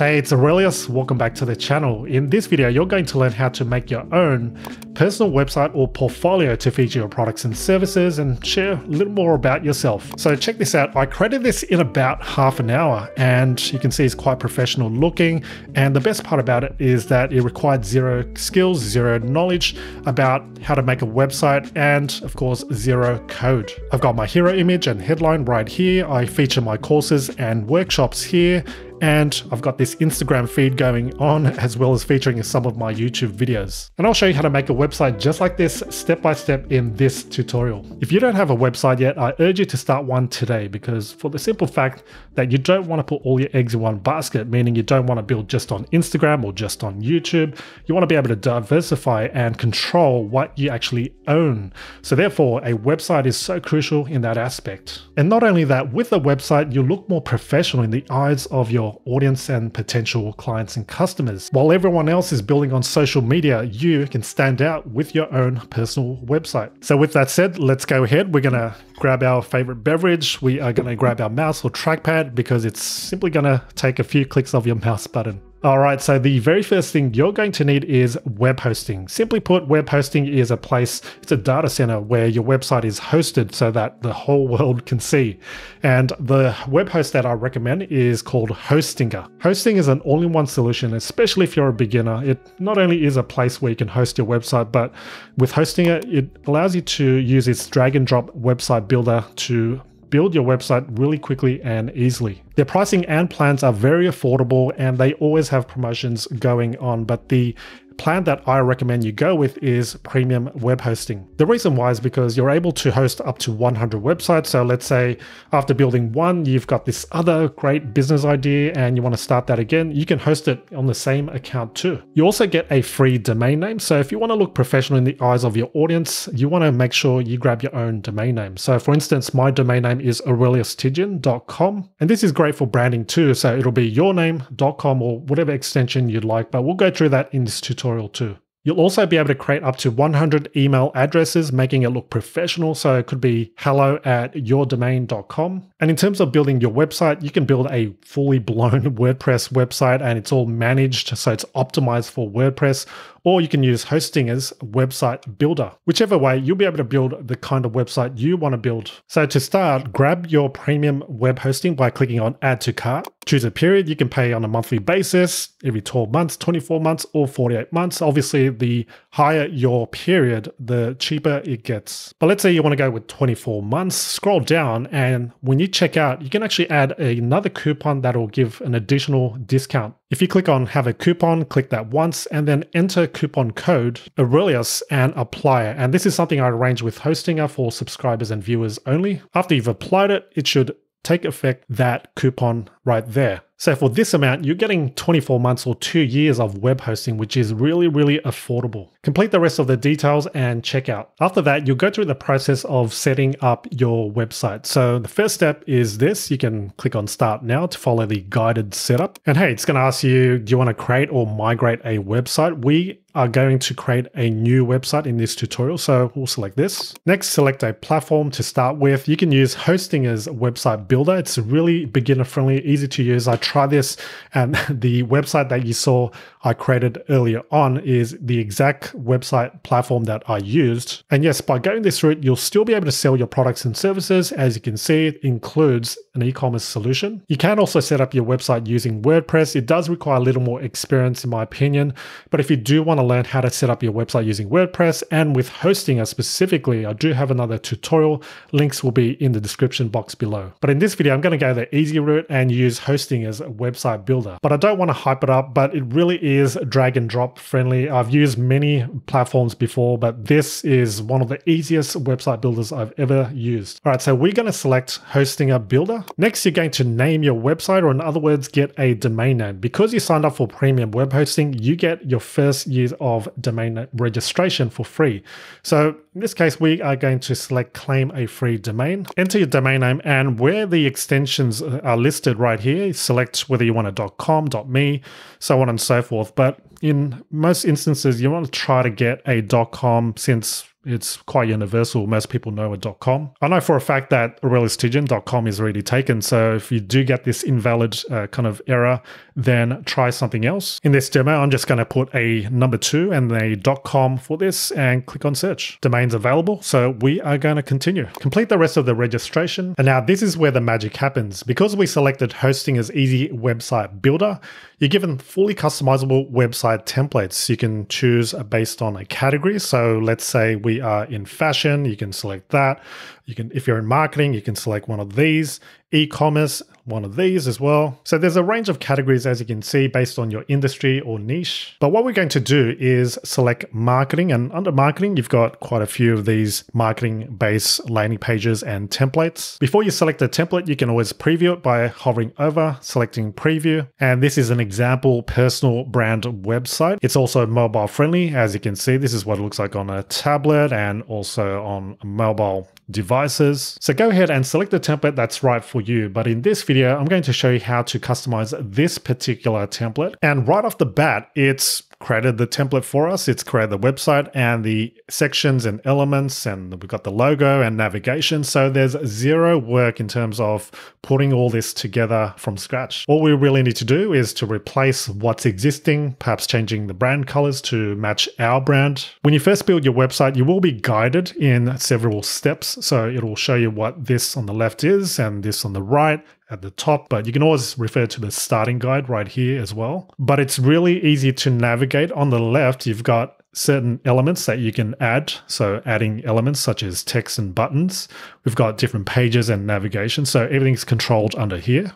Hey, it's Aurelius. Welcome back to the channel. In this video, you're going to learn how to make your own personal website or portfolio to feature your products and services and share a little more about yourself. So check this out. I created this in about half an hour and you can see it's quite professional looking. And the best part about it is that it required zero skills, zero knowledge about how to make a website and of course, zero code. I've got my hero image and headline right here. I feature my courses and workshops here and I've got this Instagram feed going on as well as featuring some of my YouTube videos. And I'll show you how to make a website just like this step by step in this tutorial. If you don't have a website yet, I urge you to start one today because for the simple fact that you don't want to put all your eggs in one basket, meaning you don't want to build just on Instagram or just on YouTube. You want to be able to diversify and control what you actually own. So therefore, a website is so crucial in that aspect. And not only that, with a website, you look more professional in the eyes of your audience and potential clients and customers. While everyone else is building on social media, you can stand out with your own personal website. So with that said, let's go ahead. We're going to grab our favorite beverage. We are going to grab our mouse or trackpad because it's simply going to take a few clicks of your mouse button. All right, so the very first thing you're going to need is web hosting. Simply put, web hosting is a place, it's a data center where your website is hosted so that the whole world can see. And the web host that I recommend is called Hostinger. Hosting is an all-in-one solution, especially if you're a beginner. It not only is a place where you can host your website, but with Hostinger, it allows you to use its drag and drop website builder to build your website really quickly and easily. Their pricing and plans are very affordable and they always have promotions going on, but the plan that I recommend you go with is premium web hosting. The reason why is because you're able to host up to 100 websites. So let's say after building one, you've got this other great business idea and you want to start that again, you can host it on the same account too. You also get a free domain name. So if you want to look professional in the eyes of your audience, you want to make sure you grab your own domain name. So for instance, my domain name is aureliustjin.com and this is great for branding too. So it'll be yourname.com or whatever extension you'd like, but we'll go through that in this tutorial tutorial too. You'll also be able to create up to 100 email addresses, making it look professional. So it could be hello at yourdomain.com. And in terms of building your website, you can build a fully blown WordPress website and it's all managed. So it's optimized for WordPress or you can use Hostinger's website builder. Whichever way, you'll be able to build the kind of website you want to build. So to start, grab your premium web hosting by clicking on add to cart. Choose a period you can pay on a monthly basis, every 12 months, 24 months, or 48 months. Obviously, the higher your period, the cheaper it gets. But let's say you want to go with 24 months, scroll down, and when you check out, you can actually add another coupon that will give an additional discount. If you click on have a coupon, click that once and then enter coupon code Aurelius and apply it. And this is something I arrange with Hostinger for subscribers and viewers only. After you've applied it, it should take effect that coupon right there. So for this amount, you're getting 24 months or two years of web hosting, which is really, really affordable. Complete the rest of the details and check out. After that, you'll go through the process of setting up your website. So the first step is this. You can click on start now to follow the guided setup. And hey, it's going to ask you, do you want to create or migrate a website? We are going to create a new website in this tutorial. So we'll select this. Next, select a platform to start with. You can use Hostinger website builder. It's really beginner friendly, easy to use. I try this and the website that you saw I created earlier on is the exact website platform that I used. And yes, by going this route, you'll still be able to sell your products and services. As you can see, it includes an e-commerce solution. You can also set up your website using WordPress. It does require a little more experience in my opinion, but if you do want to learn how to set up your website using WordPress and with Hostinger specifically, I do have another tutorial. Links will be in the description box below. But in this video, I'm going to go the easy route and use hosting as a website builder. But I don't want to hype it up, but it really is drag and drop friendly. I've used many platforms before, but this is one of the easiest website builders I've ever used. All right, so we're going to select Hostinger Builder. Next, you're going to name your website, or in other words, get a domain name. Because you signed up for premium web hosting, you get your first year of domain registration for free. So in this case, we are going to select claim a free domain, enter your domain name, and where the extensions are listed right here, select whether you want a .com, .me, so on and so forth. But in most instances, you want to try to get a .com since it's quite universal. Most people know a .com. I know for a fact that aureliustjin.com is already taken. So if you do get this invalid uh, kind of error, then try something else. In this demo, I'm just going to put a number two and a .com for this and click on search. Domains available, so we are going to continue. Complete the rest of the registration. And now this is where the magic happens. Because we selected Hostinger's easy website builder, you're given fully customizable website templates. You can choose based on a category. So let's say we are in fashion, you can select that. You can, if you're in marketing, you can select one of these e-commerce, one of these as well. So there's a range of categories as you can see based on your industry or niche. But what we're going to do is select marketing and under marketing, you've got quite a few of these marketing based landing pages and templates. Before you select a template, you can always preview it by hovering over, selecting preview. And this is an example personal brand website. It's also mobile friendly. As you can see, this is what it looks like on a tablet and also on mobile devices. So go ahead and select the template that's right for you. But in this video, I'm going to show you how to customize this particular template. And right off the bat, it's created the template for us. It's created the website and the sections and elements, and we've got the logo and navigation. So there's zero work in terms of putting all this together from scratch. All we really need to do is to replace what's existing, perhaps changing the brand colors to match our brand. When you first build your website, you will be guided in several steps. So it'll show you what this on the left is and this on the right at the top, but you can always refer to the starting guide right here as well. But it's really easy to navigate. On the left, you've got certain elements that you can add. So adding elements such as text and buttons. We've got different pages and navigation. So everything's controlled under here.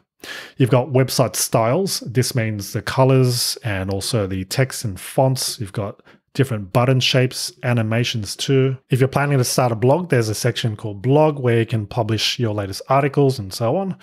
You've got website styles. This means the colors and also the text and fonts. You've got different button shapes, animations too. If you're planning to start a blog, there's a section called blog where you can publish your latest articles and so on.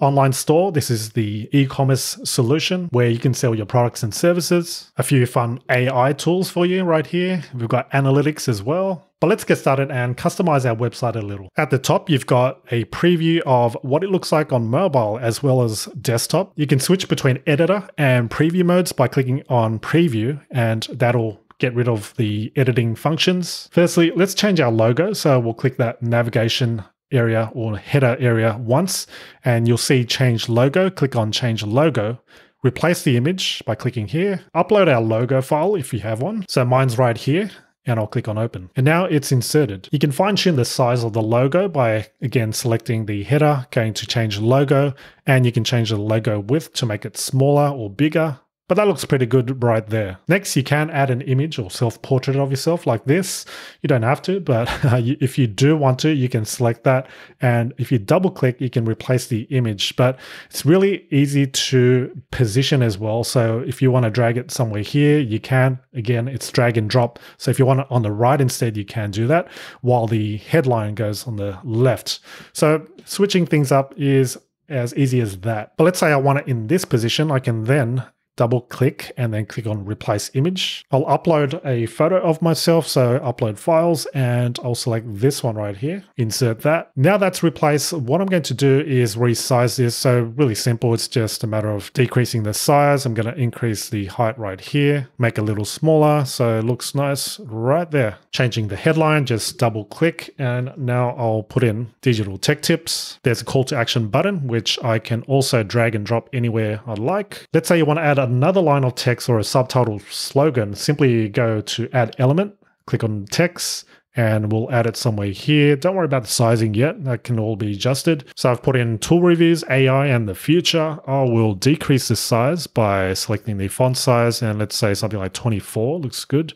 Online store, this is the e-commerce solution where you can sell your products and services. A few fun AI tools for you right here. We've got analytics as well. But let's get started and customize our website a little. At the top, you've got a preview of what it looks like on mobile as well as desktop. You can switch between editor and preview modes by clicking on preview and that'll get rid of the editing functions. Firstly, let's change our logo. So we'll click that navigation area or header area once and you'll see change logo. Click on change logo. Replace the image by clicking here. Upload our logo file if you have one. So mine's right here and I'll click on open. And now it's inserted. You can fine tune the size of the logo by again selecting the header, going to change logo, and you can change the logo width to make it smaller or bigger. But that looks pretty good right there. Next, you can add an image or self-portrait of yourself like this. You don't have to, but uh, if you do want to, you can select that. And if you double click, you can replace the image. But it's really easy to position as well. So if you want to drag it somewhere here, you can. Again, it's drag and drop. So if you want it on the right instead, you can do that while the headline goes on the left. So switching things up is as easy as that. But let's say I want it in this position, I can then double click and then click on replace image. I'll upload a photo of myself, so upload files and I'll select this one right here, insert that. Now that's replaced, what I'm going to do is resize this. So really simple, it's just a matter of decreasing the size. I'm going to increase the height right here, make a little smaller so it looks nice right there. Changing the headline, just double click and now I'll put in digital tech tips. There's a call to action button, which I can also drag and drop anywhere I like. Let's say you want to add another line of text or a subtitle slogan, simply go to add element, click on text, and we'll add it somewhere here. Don't worry about the sizing yet, that can all be adjusted. So I've put in tool reviews, AI, and the future. I will decrease the size by selecting the font size and let's say something like 24 looks good.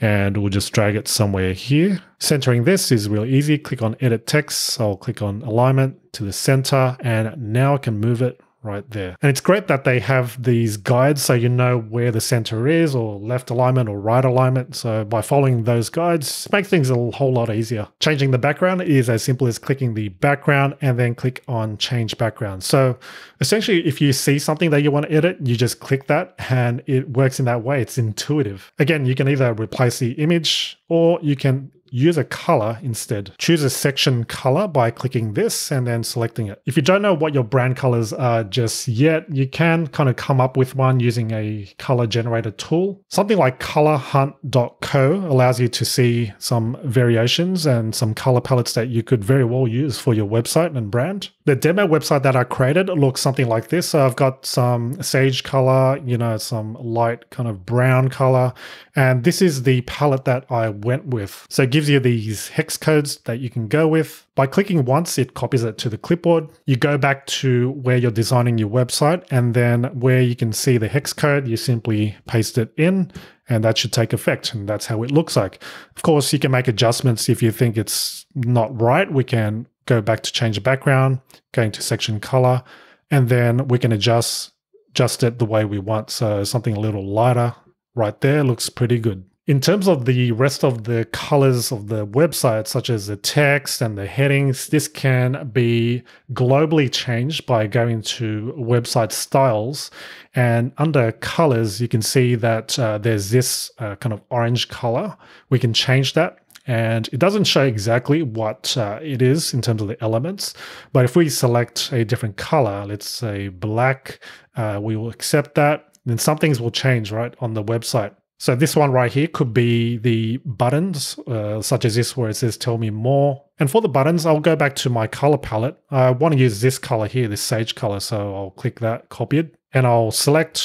And we'll just drag it somewhere here. Centering this is really easy. Click on edit text. I'll click on alignment to the center and now I can move it right there. And it's great that they have these guides so you know where the center is or left alignment or right alignment. So by following those guides, make things a whole lot easier. Changing the background is as simple as clicking the background and then click on change background. So essentially, if you see something that you want to edit, you just click that and it works in that way. It's intuitive. Again, you can either replace the image or you can use a color instead. Choose a section color by clicking this and then selecting it. If you don't know what your brand colors are just yet, you can kind of come up with one using a color generator tool. Something like colorhunt.co allows you to see some variations and some color palettes that you could very well use for your website and brand. The demo website that I created looks something like this. So I've got some sage color, you know, some light kind of brown color, and this is the palette that I went with. So it gives you these hex codes that you can go with. By clicking once, it copies it to the clipboard. You go back to where you're designing your website, and then where you can see the hex code, you simply paste it in, and that should take effect. And that's how it looks like. Of course, you can make adjustments if you think it's not right. We can go back to change the background, going to section color, and then we can adjust adjust it the way we want. So something a little lighter, right there looks pretty good. In terms of the rest of the colors of the website, such as the text and the headings, this can be globally changed by going to website styles. And under colors, you can see that uh, there's this uh, kind of orange color. We can change that. And it doesn't show exactly what uh, it is in terms of the elements. But if we select a different color, let's say black, uh, we will accept that then some things will change, right, on the website. So this one right here could be the buttons, uh, such as this where it says tell me more. And for the buttons, I'll go back to my color palette. I want to use this color here, this sage color. So I'll click that, copy it, and I'll select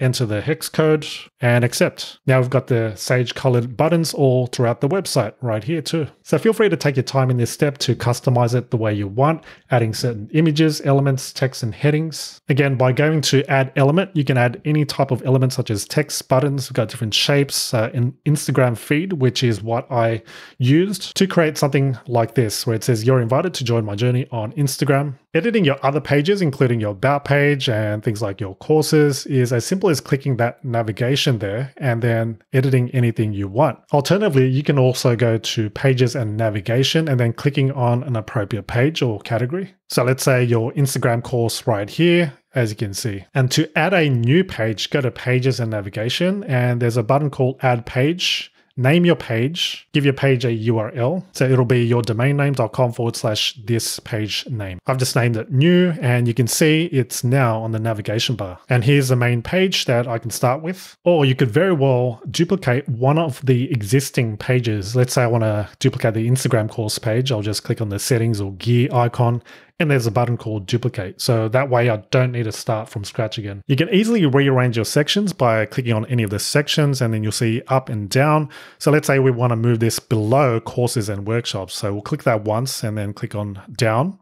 enter the hex code, and accept. Now we've got the sage colored buttons all throughout the website right here too. So feel free to take your time in this step to customize it the way you want, adding certain images, elements, text, and headings. Again, by going to add element, you can add any type of element such as text, buttons, we've got different shapes, uh, an Instagram feed, which is what I used to create something like this, where it says you're invited to join my journey on Instagram. Editing your other pages, including your about page and things like your courses, is as simple as clicking that navigation there and then editing anything you want. Alternatively, you can also go to pages and navigation and then clicking on an appropriate page or category. So let's say your Instagram course right here, as you can see. And to add a new page, go to pages and navigation and there's a button called add page name your page, give your page a URL. So it'll be your domain name.com forward slash this page name. I've just named it new and you can see it's now on the navigation bar. And here's the main page that I can start with. Or you could very well duplicate one of the existing pages. Let's say I want to duplicate the Instagram course page. I'll just click on the settings or gear icon and there's a button called duplicate. So that way I don't need to start from scratch again. You can easily rearrange your sections by clicking on any of the sections and then you'll see up and down. So let's say we want to move this below courses and workshops. So we'll click that once and then click on down.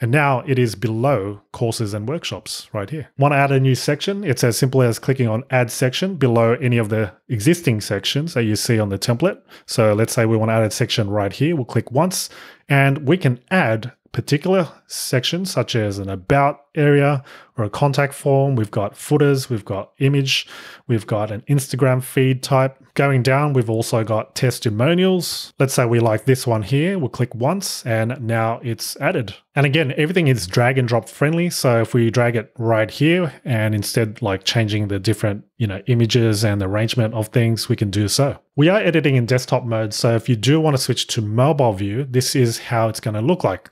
And now it is below courses and workshops right here. Want to add a new section? It's as simple as clicking on add section below any of the existing sections that you see on the template. So let's say we want to add a section right here. We'll click once and we can add particular sections such as an about area or a contact form. We've got footers, we've got image, we've got an Instagram feed type. Going down, we've also got testimonials. Let's say we like this one here. We'll click once and now it's added. And again, everything is drag and drop friendly. So if we drag it right here and instead like changing the different, you know, images and arrangement of things, we can do so. We are editing in desktop mode. So if you do want to switch to mobile view, this is how it's going to look like.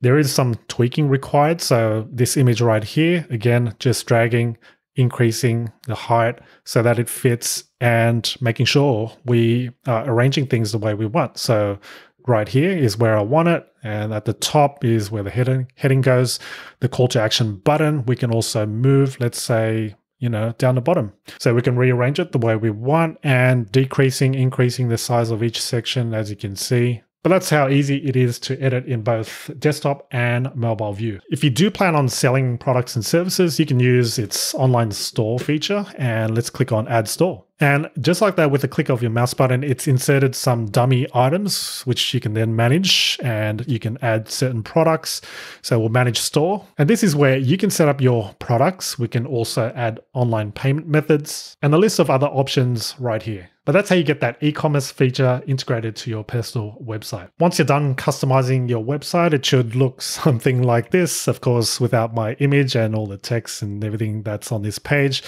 There is some tweaking required. So this image right here, again, just dragging, increasing the height so that it fits and making sure we are arranging things the way we want. So right here is where I want it. And at the top is where the heading, heading goes. The call to action button, we can also move, let's say, you know, down the bottom. So we can rearrange it the way we want and decreasing, increasing the size of each section, as you can see. But that's how easy it is to edit in both desktop and mobile view. If you do plan on selling products and services, you can use its online store feature and let's click on add store. And just like that, with a click of your mouse button, it's inserted some dummy items, which you can then manage and you can add certain products. So we'll manage store. And this is where you can set up your products. We can also add online payment methods and a list of other options right here. But that's how you get that e-commerce feature integrated to your personal website. Once you're done customizing your website, it should look something like this, of course, without my image and all the text and everything that's on this page.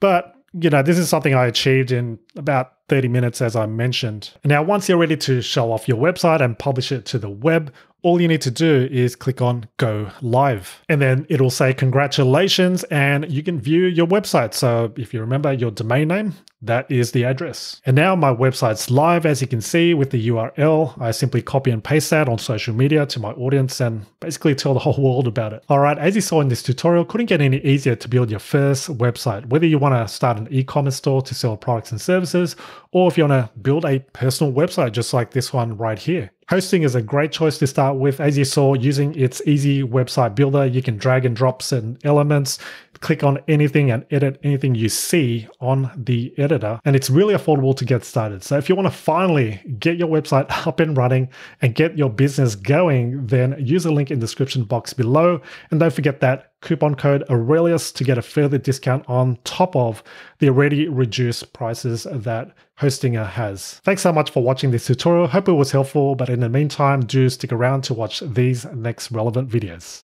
But you know, this is something I achieved in about 30 minutes, as I mentioned. Now, once you're ready to show off your website and publish it to the web, all you need to do is click on go live and then it'll say congratulations and you can view your website. So if you remember your domain name, that is the address. And now my website's live as you can see with the URL. I simply copy and paste that on social media to my audience and basically tell the whole world about it. All right, as you saw in this tutorial, couldn't get any easier to build your first website. Whether you want to start an e-commerce store to sell products and services, or if you want to build a personal website just like this one right here. Hostinger is a great choice to start with. As you saw, using its easy website builder, you can drag and drop certain elements, click on anything and edit anything you see on the editor. And it's really affordable to get started. So if you want to finally get your website up and running and get your business going, then use the link in the description box below. And don't forget that coupon code Aurelius to get a further discount on top of the already reduced prices that Hostinger has. Thanks so much for watching this tutorial. Hope it was helpful, but in the meantime, do stick around to watch these next relevant videos.